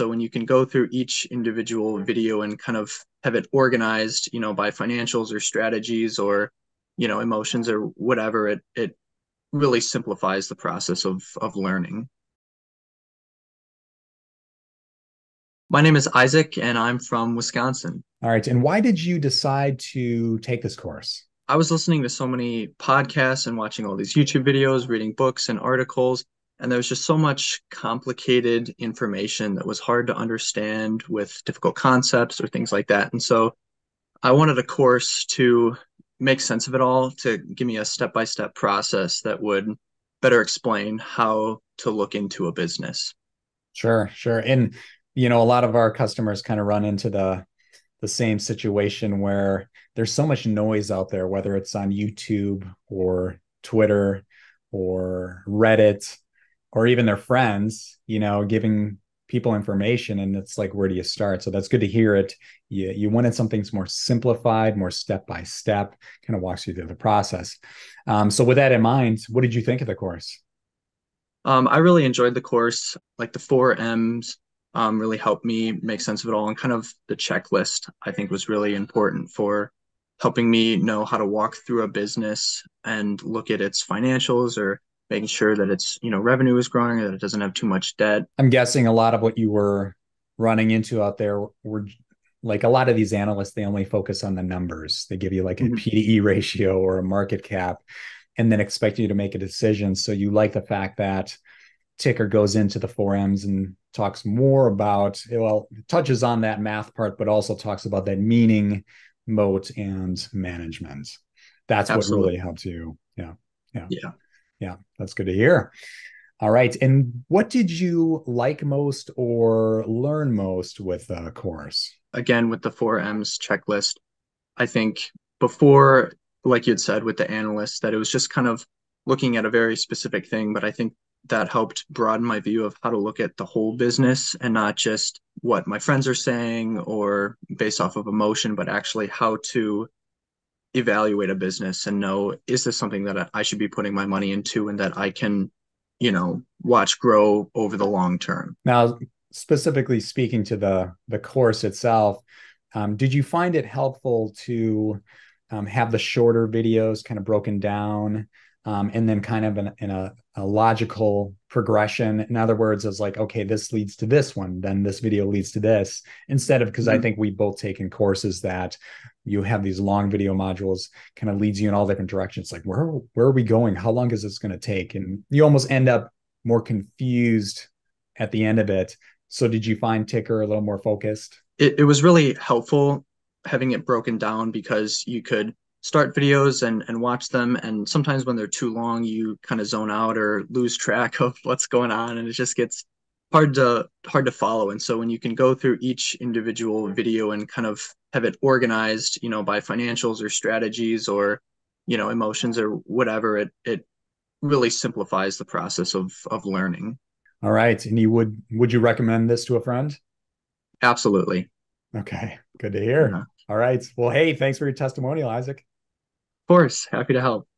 So when you can go through each individual mm-hmm. video and kind of have it organized, you know, by financials or strategies or, you know, emotions or whatever, it it really simplifies the process of of learning. My name is Isaac and I'm from Wisconsin. All right. And why did you decide to take this course? I was listening to so many podcasts and watching all these YouTube videos, reading books and articles, and there was just so much complicated information that was hard to understand with difficult concepts or things like that. And so I wanted a course to make sense of it all, to give me a step by step process that would better explain how to look into a business. Sure, sure. And you know, a lot of our customers kind of run into the the same situation where there's so much noise out there, whether it's on YouTube or Twitter or Reddit or even their friends, you know, giving people information and it's like where do you start? So that's good to hear it. You, you wanted something more simplified more step by step kind of walks you through the process. Um, so with that in mind what did you think of the course? Um, i really enjoyed the course. Like the four m's um, really helped me make sense of it all and kind of the checklist i think was really important for helping me know how to walk through a business and look at its financials or making sure that its you know revenue is growing that it doesn't have too much debt. I'm guessing a lot of what you were running into out there were like a lot of these analysts they only focus on the numbers. They give you like a mm-hmm. P/E ratio or a market cap and then expect you to make a decision. So you like the fact that Tykr goes into the 4ms and talks more about well touches on that math part but also talks about that meaning moat and management. That's Absolutely. what really helps you. Yeah. Yeah. Yeah yeah, that's good to hear. All right. And what did you like most or learn most with uh, the course? Again, with the four M's checklist, I think before, like you had said with the analyst, that it was just kind of looking at a very specific thing. But I think that helped broaden my view of how to look at the whole business and not just what my friends are saying or based off of emotion, but actually how to evaluate a business and know is this something that I should be putting my money into and that I can, you know, watch grow over the long term. Now, specifically speaking to the the course itself, um, did you find it helpful to um, have the shorter videos kind of broken down um, and then kind of in, in a, a, logical progression. In other words, it's like, okay, this leads to this one, then this video leads to this, instead of because mm-hmm. I think we both taken courses that you have these long video modules kind of leads you in all different directions. Like, where where are we going? How long is this going to take? And you almost end up more confused at the end of it. So did you find Tykr a little more focused? It, it was really helpful having it broken down because you could start videos and and watch them and sometimes when they're too long you kind of zone out or lose track of what's going on and it just gets hard to hard to follow. And so when you can go through each individual video and kind of have it organized you know by financials or strategies or you know emotions or whatever it it really simplifies the process of of learning. All right. And you would would you recommend this to a friend? Absolutely. Okay. Good to hear. Yeah. all right. Well hey thanks for your testimonial isaac. Of course. Happy to help.